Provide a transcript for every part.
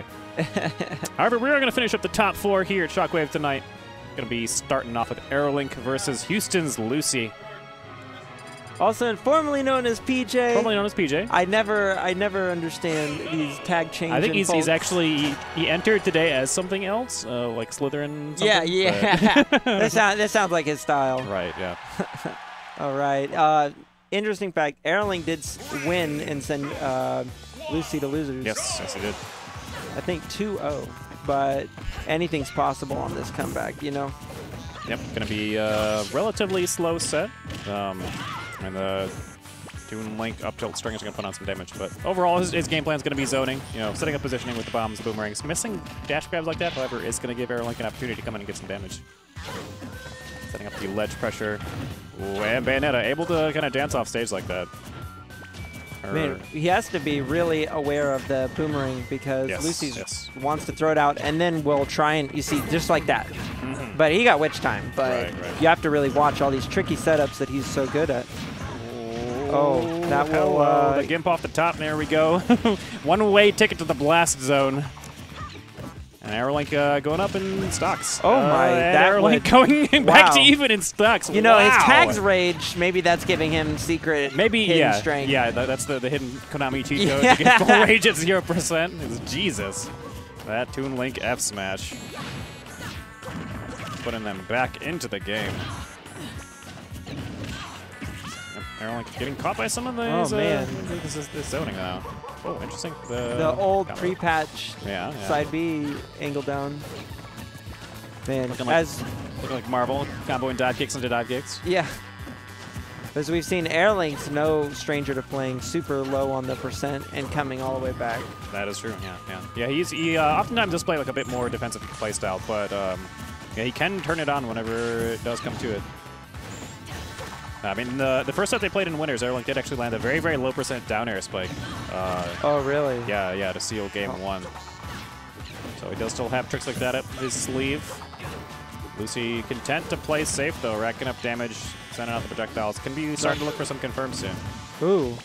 However, we are going to finish up the top four here at Shockwave tonight. Going to be starting off with Aerolink versus Houston's Lucy, Also, formerly known as PJ. formerly known as PJ. I never, I never understand these tag changes. I think he's, he's actually he, entered today as something else, uh, like Slytherin. Yeah, something, yeah. but- that, sound, that sounds like his style. right. Yeah. All right. Uh, interesting fact: AeroLink did win and send uh, Lucy to losers. Yes. Yes, he did. I think 2-0. But anything's possible on this comeback, you know. Yep. Going to be a relatively slow set. Um, and the Toon Link up tilt string is going to put on some damage, but overall his, his game plan is going to be zoning. You know, setting up positioning with the bombs, boomerangs. Missing dash grabs like that, however, is going to give AeroLink an opportunity to come in and get some damage. Setting up the ledge pressure. Ooh, and Bayonetta able to kind of dance off stage like that. Her- Man, he has to be really aware of the boomerang because Yes, Lucy yes. wants to throw it out and then will try and you see just like that. But he got witch time. But. Right, right. you have to really watch all these tricky setups that he's so good at. Oh, that will, uh, the gimp off the top. There we go. One-way ticket to the blast zone. And Aerolink uh, going up in stocks. Oh Uh, my, and that Aerolink going back to even in stocks. You know, his tags rage. Maybe that's giving him secret Maybe hidden yeah, strength. yeah. That, that's the, the hidden Konami cheat code Yeah. to get full rage at zero percent. Jesus, that Toon Link F smash, putting them back into the game. Yep, Aerolink getting caught by some of these. Oh, man. uh, this is this zoning now. Oh, interesting. The, The old pre-patch Yeah, yeah. side B angle down. Man, Looking like- as Looking like Marvel comboing dive kicks into dive kicks. yeah, as we've seen, AeroLink's no stranger to playing super low on the percent and coming all the way back. That is true. Yeah, yeah, yeah. He's he uh, oftentimes does play like a bit more defensive playstyle, but um, yeah, he can turn it on whenever it does come to it. I mean, the the first set they played in winners, AeroLink did actually land a very very low percent down air spike. Uh, Oh, really? yeah, yeah, to seal game Oh. one. So he does still have tricks like that up his sleeve. Lucy content to play safe though, racking up damage, sending out the projectiles. Can be starting to look for some confirms soon. Ooh,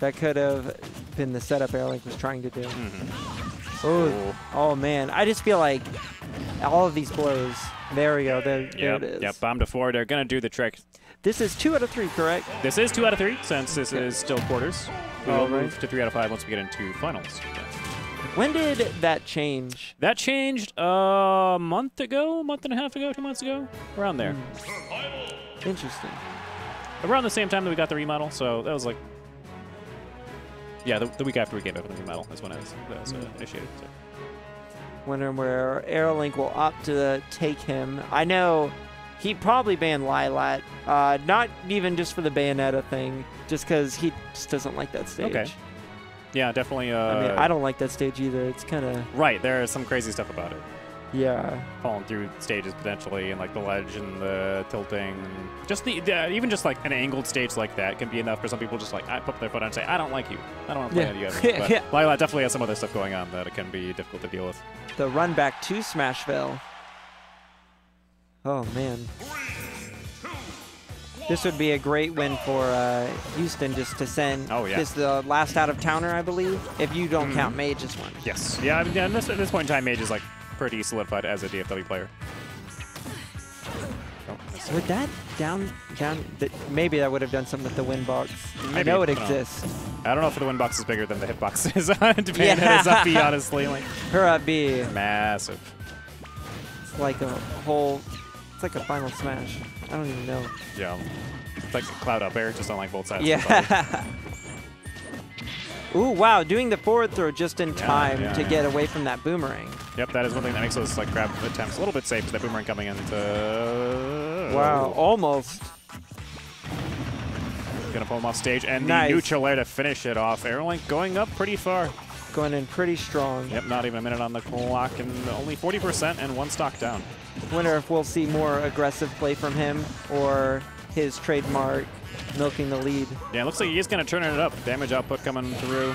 that could have been the setup AeroLink was trying to do. Mm-hmm. Ooh. Oh man, I just feel like all of these blows. There we go. There, there Yep, it is. yep, bomb to four. They're gonna do the trick. This is two out of three, correct? This is two out of three, since this is still quarters. We will All right. move to three out of five once we get into finals. When did that change? That changed a month ago, a month and a half ago, two months ago, around there. Hmm. Interesting. Around the same time that we got the remodel, so that was like, yeah, the, the week after we gave up the remodel is when it was, that was uh, Hmm. initiated. So. Wondering where Aerolink will opt to take him. I know he probably banned Lylat, uh, not even just for the Bayonetta thing, just because he just doesn't like that stage. Okay. Yeah, definitely. Uh, I mean, I don't like that stage either. It's kind of Right, there is some crazy stuff about it. yeah. falling through stages potentially, and like the ledge and the tilting, and just the, the even just like an angled stage like that can be enough for some people just like I put their foot on and say I don't like you, I don't want to play Yeah. you. Ever. But Yeah. Lylat definitely has some other stuff going on that it can be difficult to deal with. The run back to Smashville. Oh man. This would be a great win for uh, Houston just to send. Oh, yeah. This is the last out of towner, I believe. If you don't Mhm. count Mage's one. Yes, yeah. I mean, yeah, this, at this point in time, Mage is like pretty solidified as a DFW player. Oh, Would that down down? Th maybe that would have done something with the wind box. I Maybe, know it I don't know. exists. I don't know if the wind box is bigger than the hitbox is. Depending Yeah. on his up B, honestly, like Her up B. massive. It's like a whole. Like a final smash. I don't even know. Yeah, it's like a cloud up air, just on like both sides. Yeah. Ooh, wow, doing the forward throw just in Yeah, time yeah, to yeah. get away from that boomerang. Yep, that is one thing that makes those like grab attempts a little bit safe. That boomerang coming into. Wow, almost. Gonna pull him off stage, and Nice. the neutral air to finish it off. Aerolink going up pretty far. Going in pretty strong. Yep, not even a minute on the clock, and only 40% and one stock down. Wonder if we'll see more aggressive play from him or his trademark milking the lead. Yeah, it looks like he's gonna turn it up. Damage output coming through.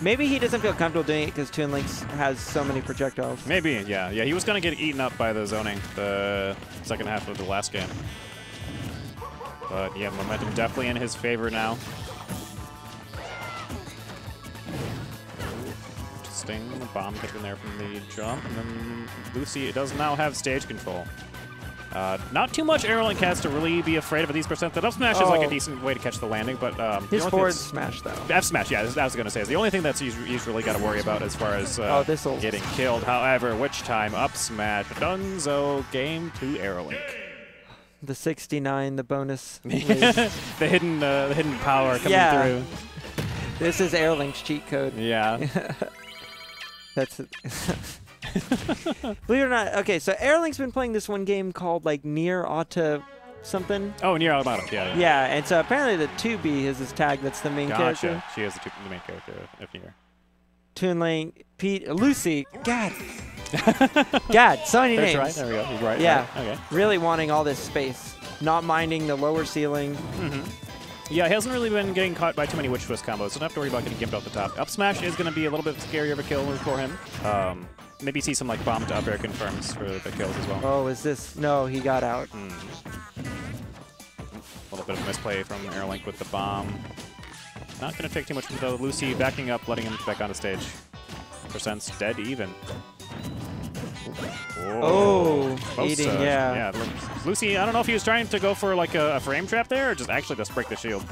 Maybe he doesn't feel comfortable doing it because Toon Links has so many projectiles. Maybe, yeah, yeah. He was gonna get eaten up by the zoning the second half of the last game. But yeah, momentum definitely in his favor now. Interesting. Bomb gets in there from the jump, and then Lucy it does now have stage control. Uh, not too much Aerolink has to really be afraid of at these percent. The up smash is like a Oh. decent way to catch the landing, but um, His forward smash though. F smash, yeah, I was going to say is the only thing that's he's, he's really got to worry about as far as uh, Oh, getting killed. However, witch time up smash, Dunzo, game two Aerolink. The 69, the bonus. the hidden uh, the hidden power coming Yeah. through. this is AeroLink's cheat code. Yeah. That's. Believe it or not, okay, so AeroLink's been playing this one game called like Nier Auto something. oh, Nier Automata. Yeah. Yeah, and so apparently the 2B is his tag that's the main Gotcha. character. She is the, two, the main character of Nier. Toon Link, Pete, Lucy, God. God, so many That's names. right. There we go. He's right. Yeah. right. Okay. Really wanting all this space, not minding the lower ceiling. Mm-hmm. Yeah, he hasn't really been getting caught by too many Witch Twist combos, so don't have to worry about getting gimped off the top. Up smash is going to be a little bit scarier of a kill for him. Um, maybe see some like bomb to up air confirms for the kills as well. Oh, is this? No, he got out. Hmm. A little bit of misplay from AeroLink with the bomb. Not going to take too much though. Lucy backing up, letting him back onto stage. Percent's dead even. Oh, Close, eating, uh, yeah. Yeah, Lucy, I don't know if he was trying to go for like a, a frame trap there or just actually just break the shield.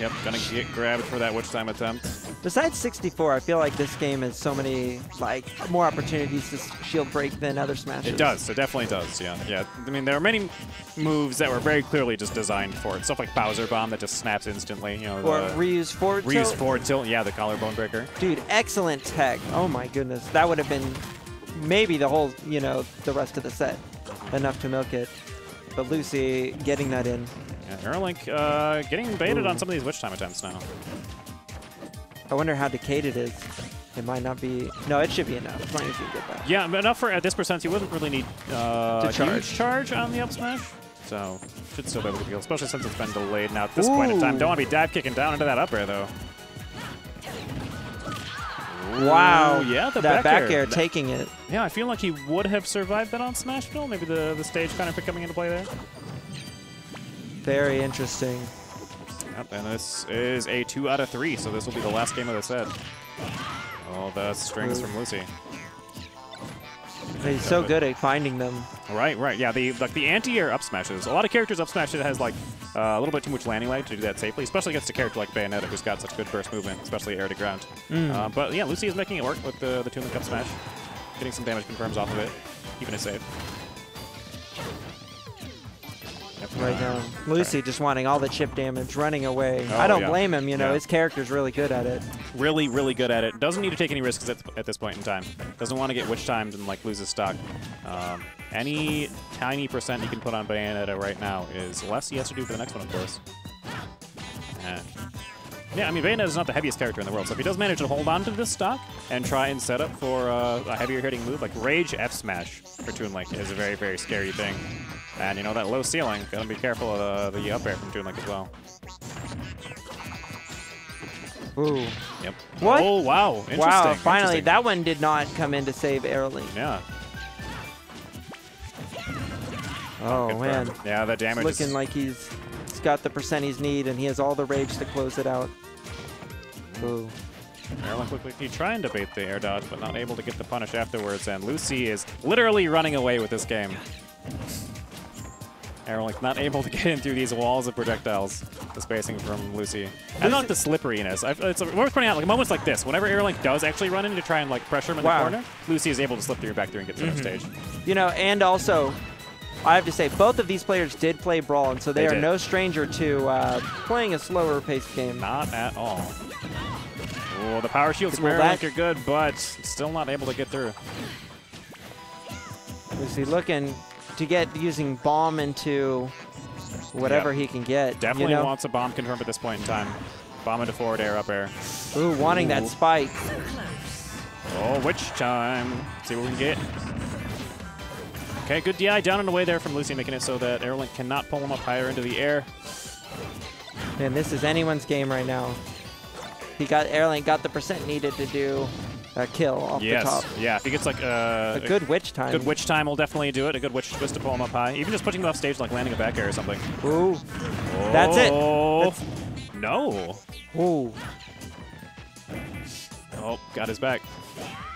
Yep, gonna get grabbed for that witch time attempt. Besides 64, I feel like this game has so many like more opportunities to shield break than other smashes. It does. It definitely does. Yeah. Yeah. I mean, there are many moves that were very clearly just designed for it. Stuff like Bowser Bomb that just snaps instantly. You know, Or the Ryu's forward Ryu's tilt. forward tilt. Yeah, the collarbone breaker. Dude, excellent tech. Oh my goodness, that would have been maybe the whole, you know, the rest of the set, enough to milk it. But Lucy getting that in. Yeah, AeroLink uh, getting baited Ooh. on some of these witch time attempts now. I wonder how decayed it is. It might not be. No, it should be enough as long as you get that. Yeah, but enough for at this percent. You wouldn't really need uh, To a charge. huge charge on the up smash. So should still be able to deal, especially since it's been delayed now at this point in time. Don't want to be dive kicking down into that up air though. Wow. Ooh, yeah, the that back air That- taking it. Yeah, I feel like he would have survived that on Smashville. Maybe the, the stage kind of coming into play there. Very interesting. Yep, and this is a two out of three, so this will be the last game of the set. Oh, the strings Ooh. from Lucy. He's so good at finding them. Right, right. Yeah, the like the anti-air up smashes. A lot of characters up smash that has like uh, a little bit too much landing lag to do that safely, especially against a character like Bayonetta, who's got such good burst movement, especially air to ground. Uh, but yeah, Lucy is making it work with the the Toon Link up smash, getting some damage confirms off of it, keeping it safe. Right uh, down. Lucy just wanting all the chip damage, running away. Oh, I don't yeah. blame him, you know, Yeah. his character's really good at it. really, really good at it. Doesn't need to take any risks at, at this point in time. Doesn't want to get witch timed and like lose his stock. Um, any tiny percent he can put on Bayonetta right now is less he has to do for the next one, of course. And yeah, I mean Bayonetta is not the heaviest character in the world, so if he does manage to hold on to this stock and try and set up for uh, a heavier hitting move, like Rage F Smash for Toon Link is a very, very scary thing. And you know that low ceiling, gotta be careful of the, the up air from Toon Link as well. Ooh. Yep. What? Oh wow! Interesting. Wow, finally, that one did not come in to save Aerolink. Yeah. Oh, man. Yeah, the It's damage looking is like he's, he's got the percent he's need, and he has all the rage to close it out. Mm-hmm. Ooh. AeroLink quickly trying to bait the air dodge, but not able to get the punish afterwards. And Lucy is literally running away with this game. AeroLink not able to get in through these walls of projectiles. The spacing from Lucy. And not the slipperiness. I, it's worth pointing out, like moments like this, whenever AeroLink does actually run in to try and like pressure him in Wow. the corner, Lucy is able to slip through back through and get through the next stage. You know, and also, I have to say, both of these players did play Brawl, and so they, They are did. no stranger to uh, playing a slower paced game. Not at all. Oh, the power shields from that- are good, but still not able to get through. Lucy looking to get using bomb into whatever Yep. he can get. Definitely you know? wants a bomb confirmed at this point in time. Bomb into forward air, up air. Ooh, wanting that spike. Oh, witch time. See what we can get. Okay, good DI down and away there from Lucy, making it so that AeroLink cannot pull him up higher into the air. And this is anyone's game right now. He got AeroLink got the percent needed to do a kill off yes. the top. Yeah, if he gets like uh, A good witch time. good witch time will definitely do it. A good witch twist to pull him up high. Even just putting him off stage, like landing a back air or something. Ooh. That's it. Oh, That's- no. Ooh. Oh, got his back.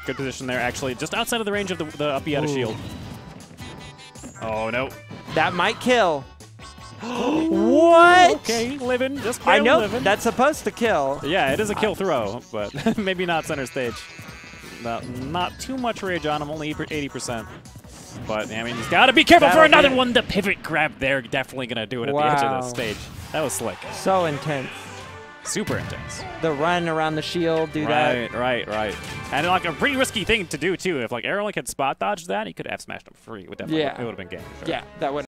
Good position there, actually. Just outside of the range of the, the up B out of shield. Oh, no. That might kill. What? Okay, living. Just I know living. that's supposed to kill. Yeah, it is a kill throw, but maybe not center stage. Not, not too much rage on him, only 80%. But, I mean, he's got to be careful for That'll another one. The pivot grab there, definitely going to do it at the edge of the stage. That was slick. So intense. Super intense. The run around the shield, do that. Right, right, right. And like a pretty risky thing to do, too. If like Aerolink had spot dodged that, he could have smashed him free. It would definitely, Yeah. it would have been game. sure. Yeah, that would